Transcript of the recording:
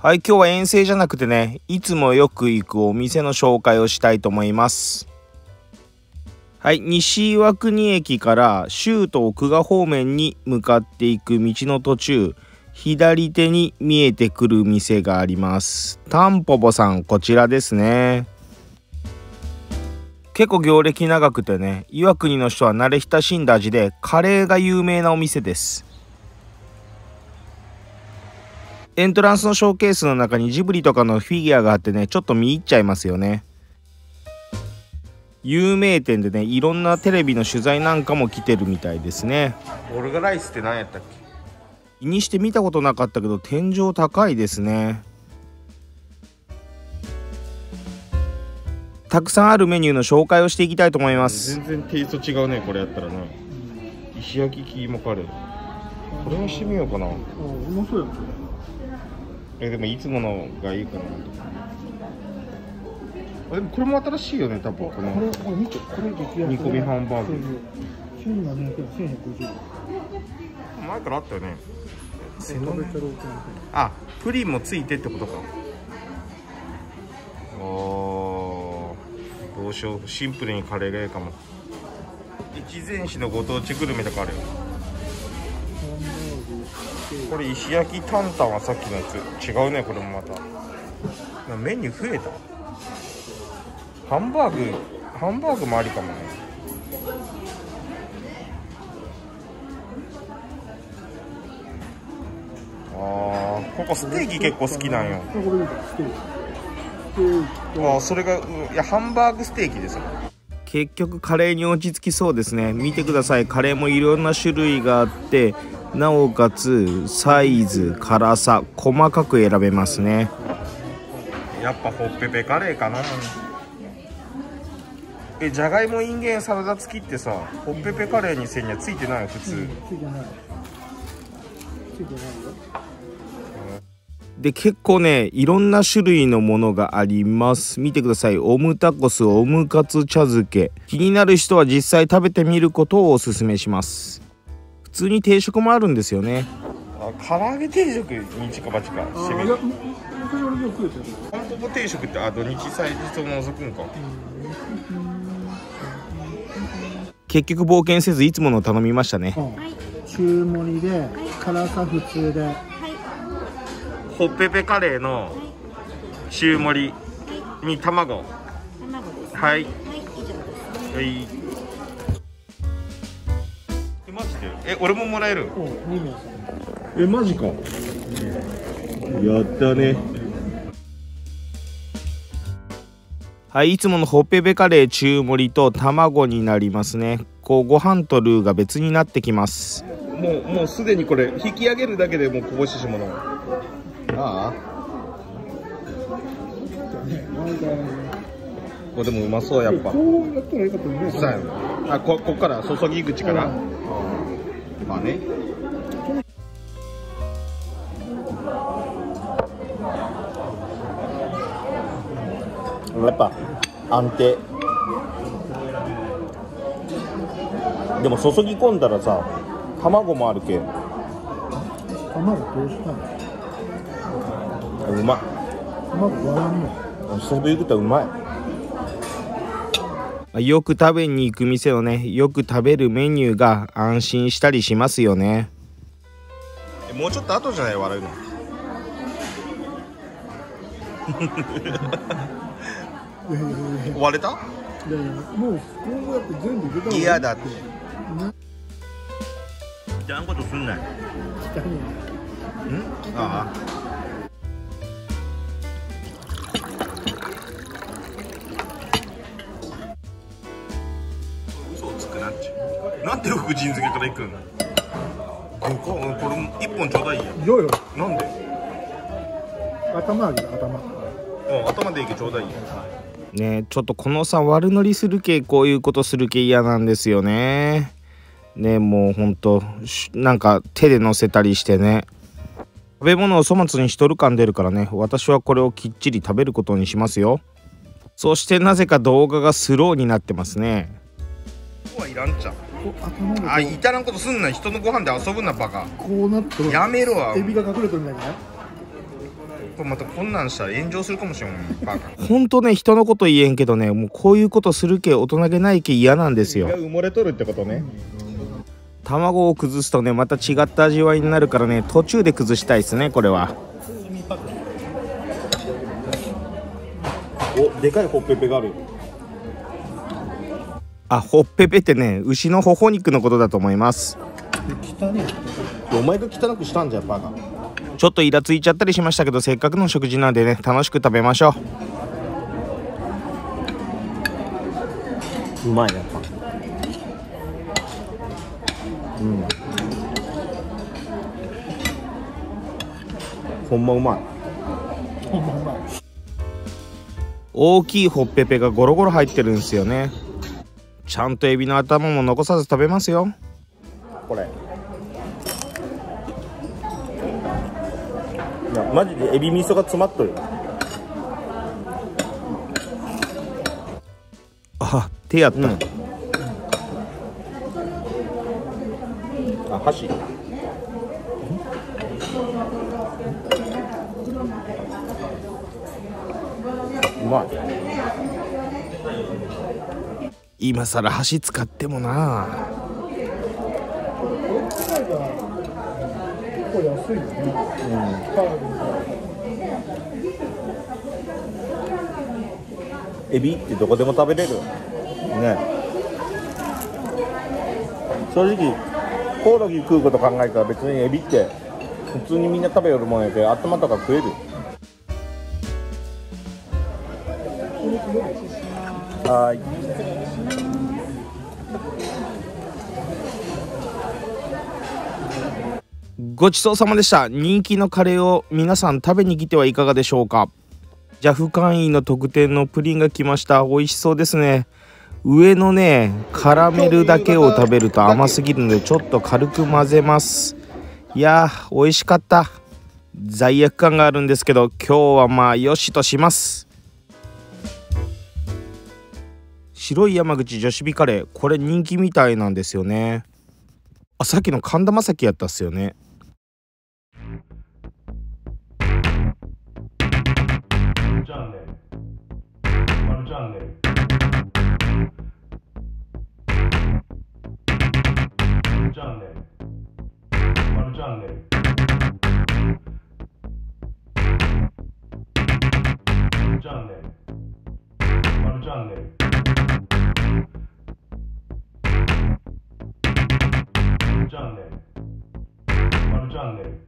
はい、今日は遠征じゃなくてね、いつもよく行くお店の紹介をしたいと思います。はい、西岩国駅から州都奥賀方面に向かっていく道の途中、左手に見えてくる店があります。タンポポさん、こちらですね。結構行歴長くてね、岩国の人は慣れ親しんだ味で、カレーが有名なお店です。エントランスのショーケースの中にジブリとかのフィギュアがあってねちょっと見入っちゃいますよね。有名店でねいろんなテレビの取材なんかも来てるみたいですね。オルガライスって何やったっけ？にして見たことなかったけど天井高いですね。たくさんあるメニューの紹介をしていきたいと思います。全然テイスト違うねこれやったらね石焼きキーマカレー。これにしてみようかな。あ、うまそうやん。えでもいつものがいいかなとあでもこれも新しいよね多分ここれ、のあ、見て、これ激安。煮込みハンバーグそうそう。千七百円、千百五十円。前からあったよね。あプリンもついてってことかおーどうしようシンプルにカレーがいいかも越前市のご当地グルメとかあるよこれ石焼きタンタンはさっきのやつ。違うねこれもまた。なメニュー増えた。ハンバーグハンバーグもありかもね。あーここステーキ結構好きなんよ。あ、あそれがいやハンバーグステーキですよ。結局カレーに落ち着きそうですね。見てください。カレーもいろんな種類があってなおかつサイズ辛さ細かく選べますね。やっぱホッペペカレーかな。えじゃがいもいんげんサラダ付きってさホッペペカレーにせんにはついてないよ普通、うん、ついてない。ついてないよ。で結構ねいろんな種類のものがあります。見てください。オムタコスオムカツ茶漬け。気になる人は実際食べてみることをおすすめします。普通に定食もあるんですよね。あ唐揚げ定食にちかばちかあ、いや、うんそれ俺でも食えたよ。ポンポポ定食ってあ土日祭日を除くんか。結局冒険せずいつもの頼みましたね。うん。中盛りで、辛さ普通で。ホッペペカレーの中盛りに卵。卵です。はい。はい、以上です。はいえマジでえ俺ももらえる？えマジか。やったね。はいいつものホッペペカレー中盛りと卵になりますね。こうご飯とルーが別になってきます。もうもうすでにこれ引き上げるだけでもうこぼしてしまうの。ああ。これでもうまそうやっぱ。こうやったらよかったよね。あここっから注ぎ口から、まあね。やっぱ安定。でも注ぎ込んだらさ卵もあるけ卵どうしたの？うまい卵割らんの？久しぶりに食ったらうまいよく食べに行く店をねよく食べるメニューが安心したりしますよね。もうちょっと後じゃない？笑うの。いやいやいやい終われたやいやもうこうやって全部入れた嫌だって。ねじゃんことすんない下にん？ああなんで福神漬けから行くん？こここれ一本ちょうだいや。いやいやなんで？頭あげる頭。うん頭でいいけちょうだいや。ねちょっとこのさ悪乗りする系こういうことする系嫌なんですよね。ねもうほんとしなんか手で乗せたりしてね。食べ物を粗末にしとる感出るからね。私はこれをきっちり食べることにしますよ。そしてなぜか動画がスローになってますね。ここはいらんちゃあ至らんことすんな。人のご飯で遊ぶなバカ。うこうなってるやめろ。わエビが隠れてるんだけどねこれまたこんなんしたら炎上するかもしれん。バカ。ほんとね人のこと言えんけどねもうこういうことするけ大人げないけ嫌なんですよ。埋もれとるってことね。卵を崩すとねまた違った味わいになるからね途中で崩したいですねこれは。おでかいほっぺぺがあるあほっぺぺってね牛の頬肉のことだと思います。お前が汚くしたんじゃんバカ。ちょっとイラついちゃったりしましたけどせっかくの食事なんでね楽しく食べましょう。うまいねやっぱ。うん。ほんまうまい。ほんまうまい。大きいほっぺぺがゴロゴロ入ってるんですよねちゃんとエビの頭も残さず食べますよ。これ。いやマジでエビ味噌が詰まっとるあ手やった、うん、あ箸今さら箸使ってもな。構安いよね、うん、エビってどこでも食べれる。ね。正直コオロギ食うこと考えたら別にエビって普通にみんな食べよるもんやけど頭とか食える。はい。ごちそうさまでした。人気のカレーを皆さん食べに来てはいかがでしょうか。ジャフ会員の特典のプリンが来ました。美味しそうですね。上のねカラメルだけを食べると甘すぎるのでちょっと軽く混ぜます。いやー美味しかった。罪悪感があるんですけど今日はまあよしとします。白い山口女子美カレー。これ人気みたいなんですよね。あさっきの神田正輝やったっすよね。Sunday. Sunday. On Sunday. Sunday. On Sunday.